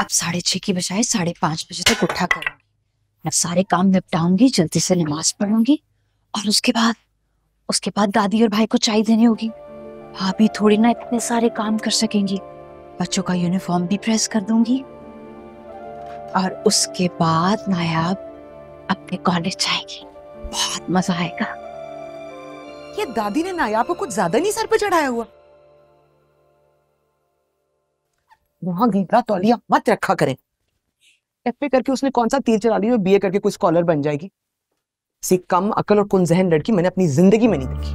अब साढ़े छह की बजाय साढ़े पाँच बजे तक उठा करूँगी। मैं सारे काम निपटाऊँगी, जल्दी से नमाज़ पढ़ूँगी, और उसके बाद उसके बाद दादी और भाई को चाय देनी होगी। भाभी थोड़ी ना इतने सारे काम कर सकेंगी। बच्चों का यूनिफॉर्म भी प्रेस कर दूँगी। और उसके बाद नायाब अपने कॉलेज जाएगी। बहुत मज़ा आएगा। ये दादी ने नायाब को कुछ ज़्यादा नहीं सर पर चढ़ाया हुआ? वहाँ गीतरा तौलिया मत रखा करें। एफ़ करके उसने कौन सा तीर चला लिया बीए करके कोई स्कॉलर बन जाएगी? सी कम अकल और कुन जहन लड़की मैंने अपनी ज़िंदगी में नहीं देखी।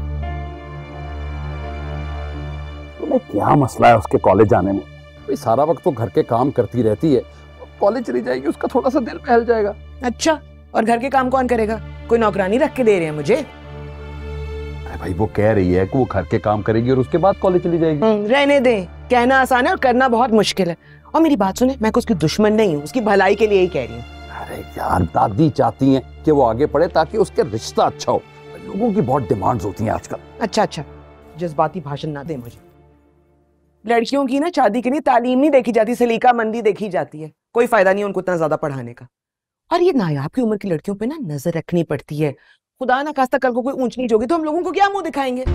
तुम्हें क्या मसला है उसके कॉलेज जाने में? भाई सारा वक्त तो घर के काम करती रहती है। कॉलेज चली जाएगी उसका थोड़ा सा दिल बहल जाएगा। अच्छा और घर के काम कौन करेगा? कोई नौकरानी रख के दे रहे हैं मुझे। अरे भाई वो कह रही है कि वो घर के काम करेगी और उसके बाद कॉलेज चली जाएगी। हम्म, रहने दे। कहना आसान है और करना बहुत मुश्किल है। और मेरी बात सुने मैं उसकी दुश्मन नहीं हूँ उसकी भलाई के लिए ही कह रही हूँ। अरे यार दादी चाहती हैं कि वो आगे पढ़े ताकि उसके रिश्ता अच्छा हो। लोगों की बहुत डिमांड्स होती हैं आजकल। अच्छा अच्छा। जज्बाती भाषण ना दे मुझे। लड़कियों की ना शादी के लिए तालीम नहीं देखी जाती सलीका मंदी देखी जाती है। कोई फ़ायदा नहीं उनको इतना ज़्यादा पढ़ाने का। और ये नायाब की उम्र की लड़कियों पे ना नज़र रखनी पड़ती है। खुदा ना खास्ता कल को कोई ऊंच नीच होगी तो हम लोगों को क्या मुँह दिखाएँगे?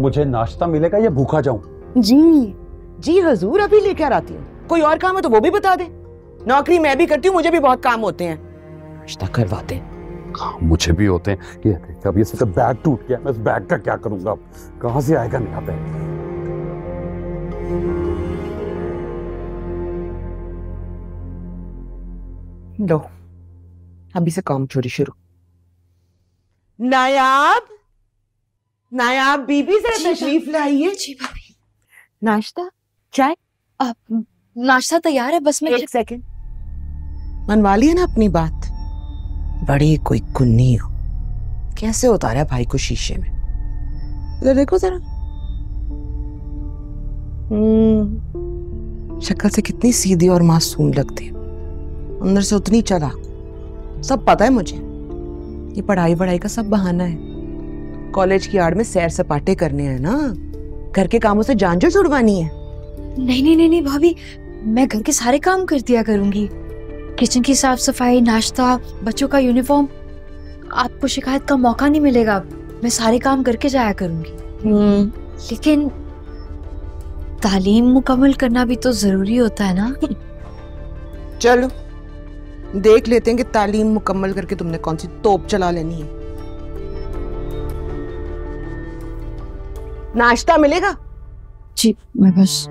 मुझे नाश्ता मिलेगा या भूखा जाऊँ? जी जी हजूर अभी लेकर आती हूँ। कोई और काम है तो वो भी बता दे। नौकरी मैं भी करती हूँ मुझे भी बहुत काम होते हैं। नाश्ता करवाते हैं। काम मुझे भी होते हैं। ये अब ये सोचा बैग टूट गया मैं इस बैग का क्या करूँगा? अब कहाँ से आएगा नया बैग? लो अभी से काम चोरी शुरू। नायाब! नायाब बीबी से तशरीफ़ लाइए। जी भाभी नाश्ता? चाय? अब नाश्ता तैयार है बस मैं एक सेकंड मनवा लिया ना अपनी बात। बड़ी कोई कुन्नी हो। कैसे उतारा भाई को शीशे में? इधर देखो जरा। हम्म, शक्ल से कितनी सीधी और मासूम लगती है। अंदर से उतनी चालाक। सब पता है मुझे। ये पढ़ाई वढ़ाई का सब बहाना है। कॉलेज की आड़ में सैर सपाटे करने हैं ना? घर के कामों से जान जो छुड़वानी है। नहीं नहीं नहीं नहीं भाभी मैं घर के सारे काम कर दिया करूँगी। किचन की साफ़ सफ़ाई नाश्ता बच्चों का यूनिफॉर्म आपको शिकायत का मौका नहीं मिलेगा। मैं सारे काम करके जाया करूँगी। लेकिन तालीम मुकम्मल करना भी तो ज़रूरी होता है ना? चलो देख लेते हैं कि तालीम मुकम्मल करके तुमने कौन सी तोप चला लेनी है। नाश्ता मिलेगा? जी मैं बस